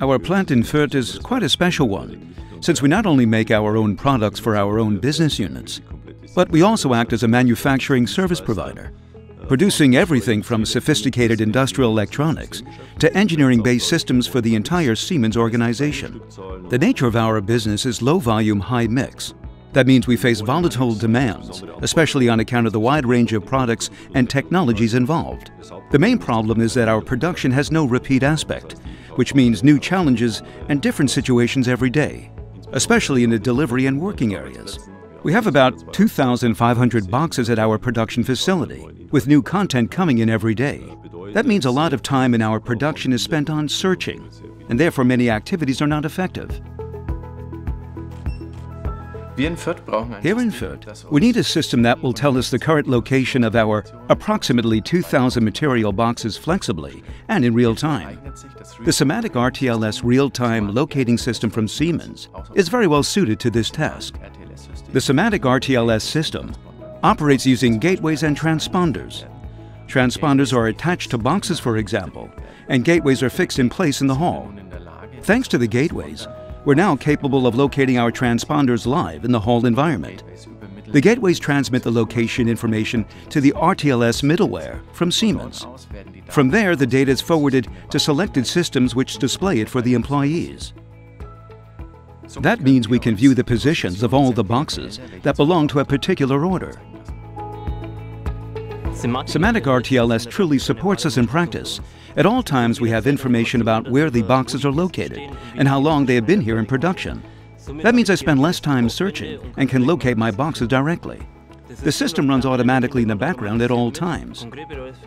Our plant in Fürth is quite a special one, since we not only make our own products for our own business units, but we also act as a manufacturing service provider, producing everything from sophisticated industrial electronics to engineering-based systems for the entire Siemens organization. The nature of our business is low-volume, high-mix. That means we face volatile demands, especially on account of the wide range of products and technologies involved. The main problem is that our production has no repeat aspect, which means new challenges and different situations every day, especially in the delivery and working areas. We have about 2,500 boxes at our production facility, with new content coming in every day. That means a lot of time in our production is spent on searching, and therefore many activities are not effective. Here in Fürth, we need a system that will tell us the current location of our approximately 2,000 material boxes flexibly and in real time. The SIMATIC RTLS real-time locating system from Siemens is very well suited to this task. The SIMATIC RTLS system operates using gateways and transponders. Transponders are attached to boxes, for example, and gateways are fixed in place in the hall. Thanks to the gateways, we're now capable of locating our transponders live in the hall environment. The gateways transmit the location information to the RTLS middleware from Siemens. From there, the data is forwarded to selected systems which display it for the employees. That means we can view the positions of all the boxes that belong to a particular order. SIMATIC RTLS truly supports us in practice at all times we have information about where the boxes are located and how long they have been here in production. That means I spend less time searching and can locate my boxes directly. The system runs automatically in the background at all times.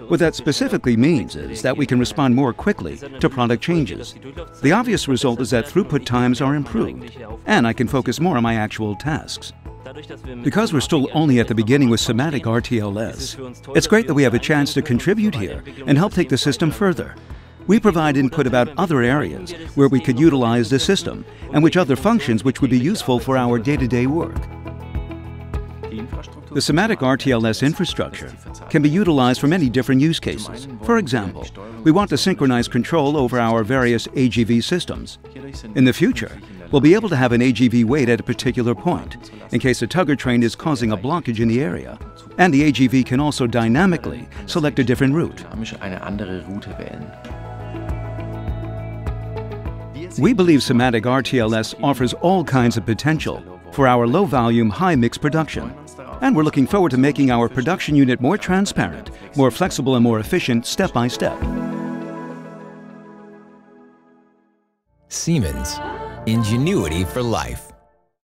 What that specifically means is that we can respond more quickly to product changes. The obvious result is that throughput times are improved, and I can focus more on my actual tasks. Because we're still only at the beginning with SIMATIC RTLS, it's great that we have a chance to contribute here and help take the system further. We provide input about other areas where we could utilize the system and which other functions which would be useful for our day-to-day -day work. The SIMATIC RTLS infrastructure can be utilized for many different use cases. For example, we want to synchronize control over our various AGV systems. In the future, we'll be able to have an AGV wait at a particular point in case a tugger train is causing a blockage in the area. And the AGV can also dynamically select a different route. We believe SIMATIC RTLS offers all kinds of potential for our low-volume, high-mix production. And we're looking forward to making our production unit more transparent, more flexible and more efficient step by step. Siemens. Ingenuity for life.